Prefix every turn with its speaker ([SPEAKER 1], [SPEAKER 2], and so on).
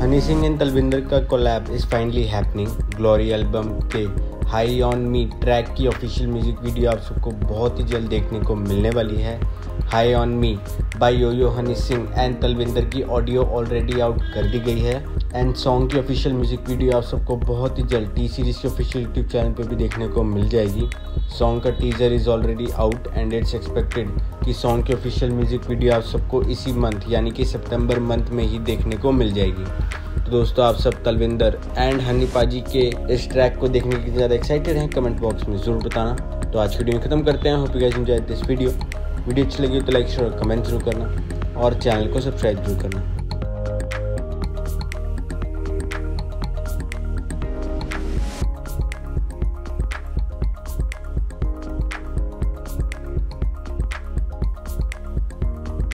[SPEAKER 1] Honey Singh and Talwinder का collab is finally happening glory album के high on me track की official music video आप सबको बहुत ही जल्द देखने को मिलने वाली है। High on me by Yo Yo Honey Singh and Talwinder की ऑडियो ऑलरेडी आउट कर दी गई है। एंड सॉन्ग की ऑफिशियल म्यूज़िक वीडियो आप सबको बहुत ही जल्द टी सीरीज़ के ऑफिशियल यूट्यूब चैनल पर भी देखने को मिल जाएगी। सॉन्ग का teaser is already out and it's expected कि सॉन्ग की ऑफिशियल म्यूज़िक वीडियो आप सबको इसी मंथ यानी कि सितंबर मंथ में ही देखने को मिल जाएगी। तो दोस्तों, आप सब तलविंदर एंड हनी पाजी के इस ट्रैक को देखने के लिए ज़्यादा एक्साइटेड हैं कमेंट बॉक्स में ज़रूर बताना। तो आज वीडियो में ख़त्म करते हैं। Hope you guys this video video अच्छी लगी तो लाइक शेयर और कमेंट ज़रूर करना। और चैनल को सब्सक्राइब ज़रूर करना।